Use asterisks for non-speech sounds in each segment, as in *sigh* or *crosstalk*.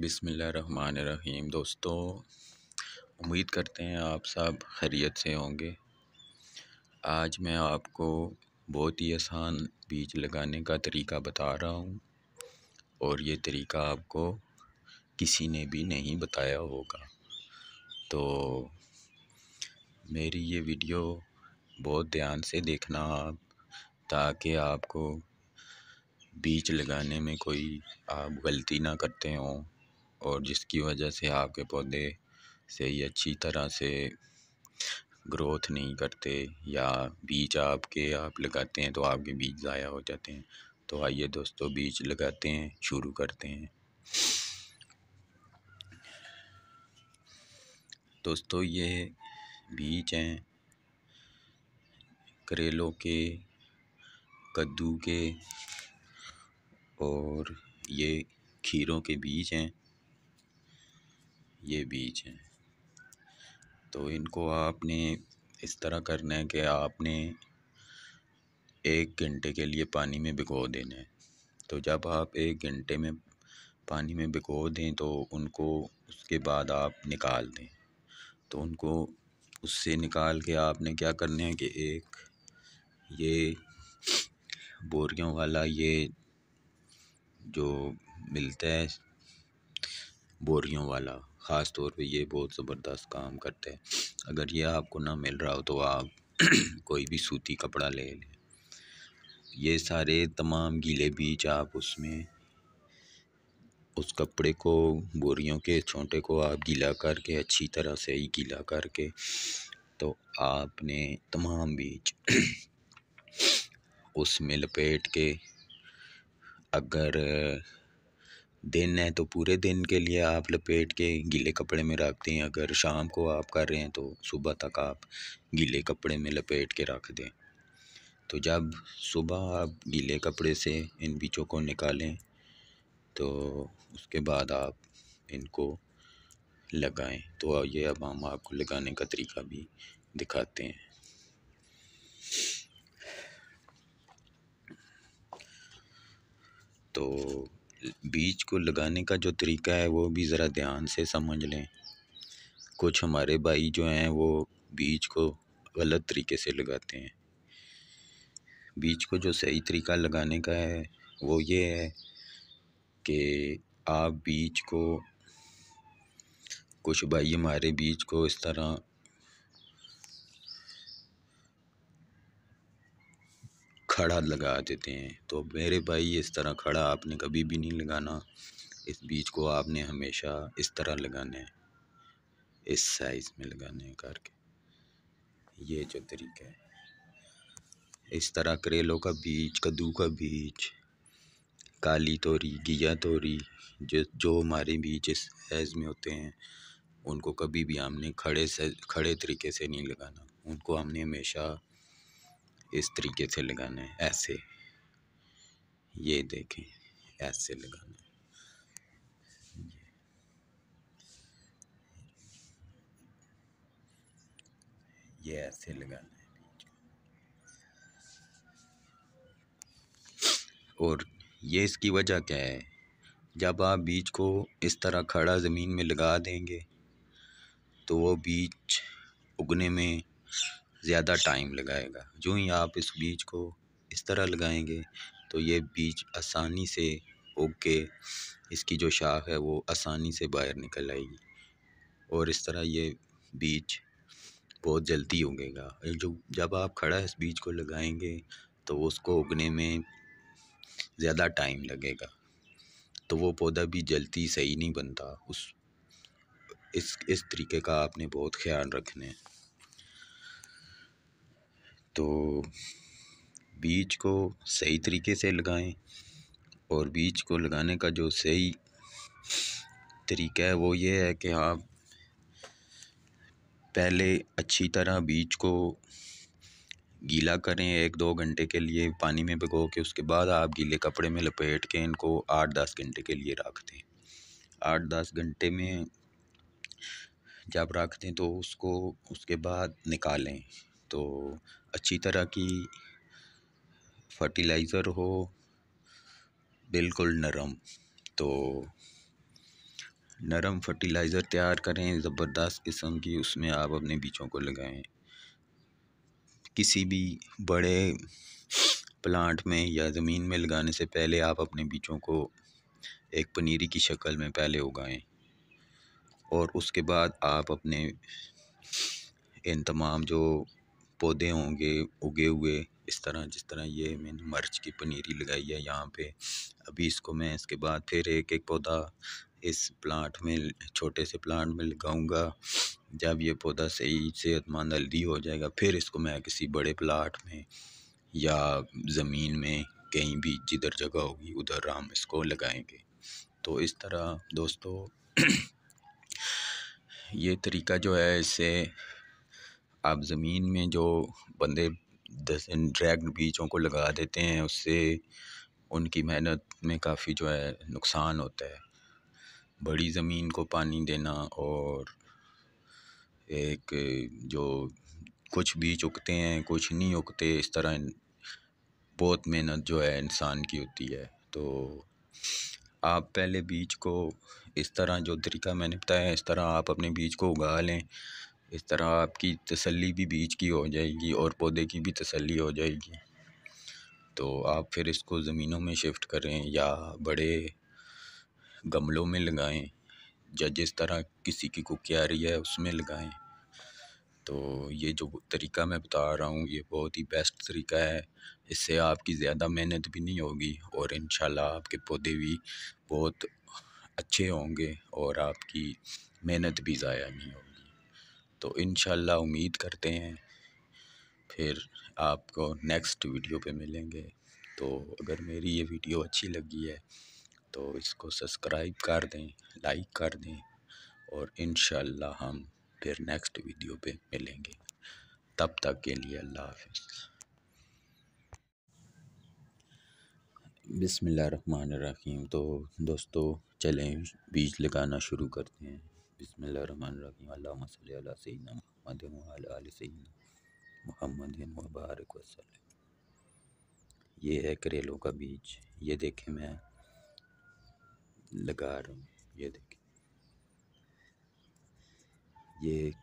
बिसमीम दोस्तों, उम्मीद करते हैं आप सब खैरियत से होंगे। आज मैं आपको बहुत ही आसान बीज लगाने का तरीका बता रहा हूँ और ये तरीका आपको किसी ने भी नहीं बताया होगा। तो मेरी ये वीडियो बहुत ध्यान से देखना आप, ताकि आपको बीज लगाने में कोई आप गलती ना करते हों। और जिसकी वजह से आपके पौधे सही अच्छी तरह से ग्रोथ नहीं करते या बीज आपके आप लगाते हैं तो आपके बीज ज़ाया हो जाते हैं। तो आइए दोस्तों, बीज लगाते हैं, शुरू करते हैं। दोस्तों, ये बीज हैं करेलों के, कद्दू के और ये खीरों के बीज हैं। ये बीज हैं। तो इनको आपने इस तरह करना है कि आपने एक घंटे के लिए पानी में भिगो देना है। तो जब आप एक घंटे में पानी में भिगो दें तो उनको उसके बाद आप निकाल दें। तो उनको उससे निकाल के आपने क्या करना है कि एक ये बोरियों वाला ये जो मिलता है, बोरियों वाला ख़ास तौर पे ये बहुत ज़बरदस्त काम करता है। अगर ये आपको ना मिल रहा हो तो आप *clears throat* कोई भी सूती कपड़ा ले लें। ये सारे तमाम गीले बीज आप उसमें, उस कपड़े को, बोरियों के छोटे को आप गीला करके, अच्छी तरह से ही गीला करके तो आपने तमाम बीज *clears throat* उसमें लपेट के अगर दिन है तो पूरे दिन के लिए आप लपेट के गीले कपड़े में रखते हैं। अगर शाम को आप कर रहे हैं तो सुबह तक आप गीले कपड़े में लपेट के रख दें। तो जब सुबह आप गीले कपड़े से इन बीजों को निकालें तो उसके बाद आप इनको लगाएँ। तो ये अब हम आपको लगाने का तरीका भी दिखाते हैं। तो बीज को लगाने का जो तरीका है, वो भी ज़रा ध्यान से समझ लें। कुछ हमारे भाई जो हैं, वो बीज को गलत तरीके से लगाते हैं। बीज को जो सही तरीका लगाने का है, वो ये है कि आप बीज को, कुछ भाई हमारे बीज को इस तरह खड़ा लगा देते हैं। तो मेरे भाई इस तरह खड़ा आपने कभी भी नहीं लगाना। इस बीज को आपने हमेशा इस तरह लगाना है। इस साइज़ में लगाने है करके। ये जो तरीका है। इस तरह करेलों का बीज, कद्दू का बीज, काली तोरी, घिया तोरी, जो जो हमारे बीज इस साइज़ में होते हैं, उनको कभी भी हमने खड़े से, खड़े तरीके से नहीं लगाना। उनको हमने हमेशा इस तरीके से लगाना है, ऐसे। ये देखें, ऐसे लगाना ये ऐसे लगाना है और ये इसकी वजह क्या है? जब आप बीज को इस तरह खड़ा ज़मीन में लगा देंगे तो वो बीज उगने में ज़्यादा टाइम लगाएगा। जो ही आप इस बीज को इस तरह लगाएँगे तो ये बीज आसानी से उग के इसकी जो शाख है वो आसानी से बाहर निकल आएगी। और इस तरह ये बीज बहुत जल्दी उगेगा। जो, जब आप खड़ा इस बीज को लगाएँगे तो उसको उगने में ज़्यादा टाइम लगेगा। तो वो पौधा भी जल्दी सही नहीं बनता। उस, इस इस तरीके का आपने बहुत ख्याल रखना है। तो बीज को सही तरीके से लगाएँ और बीज को लगाने का जो सही तरीका है वो ये है कि आप पहले अच्छी तरह बीज को गीला करें एक दो घंटे के लिए पानी में भिगो के, उसके बाद आप गीले कपड़े में लपेट के इनको आठ दस घंटे के लिए रख दें। आठ दस घंटे में जब रख दें तो उसको, उसके बाद निकालें। तो अच्छी तरह की फर्टिलाइज़र हो, बिल्कुल नरम। तो नरम फर्टिलाइज़र तैयार करें, ज़बरदस्त किस्म की, उसमें आप अपने बीजों को लगाएँ। किसी भी बड़े प्लांट में या ज़मीन में लगाने से पहले आप अपने बीजों को एक पनीरी की शक्ल में पहले उगाएँ और उसके बाद आप अपने इन तमाम जो पौधे होंगे, उगे हुए, इस तरह, जिस तरह ये मैंने मर्च की पनीरी लगाई है यहाँ पे। अभी इसको मैं इसके बाद फिर एक एक पौधा इस प्लांट में, छोटे से प्लांट में लगाऊँगा। जब ये पौधा सही सेहतमंद हल्दी हो जाएगा, फिर इसको मैं किसी बड़े प्लाट में या ज़मीन में कहीं भी जिधर जगह होगी, उधर हम इसको लगाएँगे। तो इस तरह दोस्तों, *clears throat* ये तरीका जो है इससे आप ज़मीन में जो बंदे दस डायरेक्ट बीजों को लगा देते हैं, उससे उनकी मेहनत में काफ़ी जो है नुकसान होता है। बड़ी ज़मीन को पानी देना और एक जो कुछ बीज उगते हैं, कुछ नहीं उगते, इस तरह बहुत मेहनत जो है इंसान की होती है। तो आप पहले बीज को इस तरह जो तरीका मैंने बताया इस तरह आप अपने बीज को उगा लें। इस तरह आपकी तसल्ली भी बीज की हो जाएगी और पौधे की भी तसल्ली हो जाएगी। तो आप फिर इसको ज़मीनों में शिफ्ट करें या बड़े गमलों में लगाएँ या जिस तरह किसी की कुकियारी है उसमें लगाएँ। तो ये जो तरीका मैं बता रहा हूँ, ये बहुत ही बेस्ट तरीका है। इससे आपकी ज़्यादा मेहनत भी नहीं होगी और इन आपके पौधे भी बहुत अच्छे होंगे और आपकी मेहनत भी ज़ाया नहीं होगी। तो इन उम्मीद करते हैं, फिर आपको नेक्स्ट वीडियो पे मिलेंगे। तो अगर मेरी ये वीडियो अच्छी लगी है तो इसको सब्सक्राइब कर दें लाइक कर दें और इन हम फिर नेक्स्ट वीडियो पे मिलेंगे। तब तक के लिए अल्लाह हाफिज़। बिसमीम तो दोस्तों, चलें, बीज लगाना शुरू करते हैं। बिसमीम मोहम्मद वसल्लम ये है करेलों का बीज ये देखें मैं लगा रहा हूँ। ये देखें। ये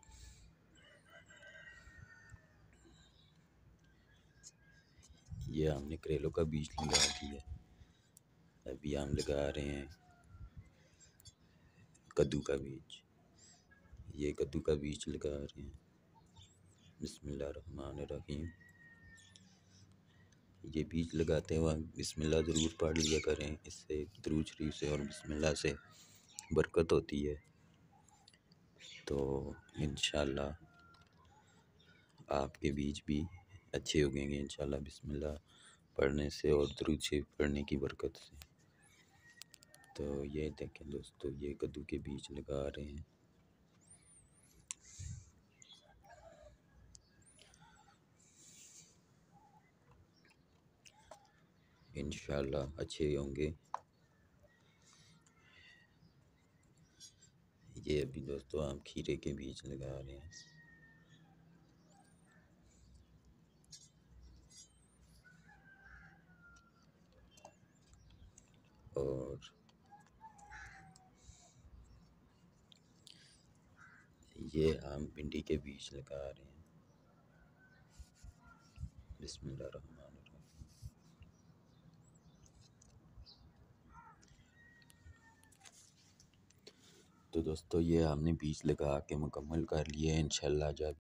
ये हमने करेलों का बीज लगा दिया। अभी हम लगा रहे हैं कद्दू का बीज ये कद्दू का बीज लगा रहे हैं। बिस्मिल्लाहिर्रहमानिर्रहीम। ये बीज लगाते वक्त बिस्मिल्लाह ज़रूर पढ़ लिया करें। इससे दरूज शरीफ से और बिस्मिल्लाह से बरकत होती है। तो इन आपके बीज भी अच्छे उगेंगे इन बिस्मिल्लाह पढ़ने से और दरूज शरीफ पढ़ने की बरकत से। तो ये देखें दोस्तों, ये कद्दू के बीज लगा रहे हैं। इन अच्छे होंगे। ये अभी दोस्तों हम खीरे के बीज लगा रहे हैं। और ये हम भिंडी के बीज लगा रहे हैं। बिस्मिल्लाह दोस्तों ये हमने बीज लगा के मुकम्मल कर लिए इंशाल्लाह जब